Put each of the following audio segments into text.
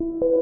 you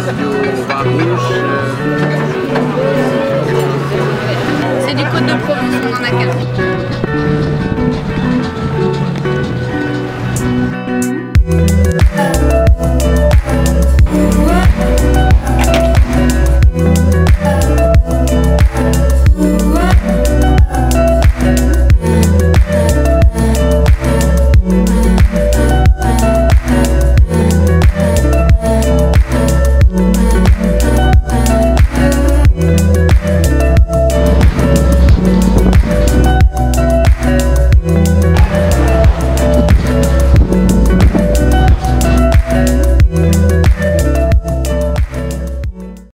Sérgio Barros.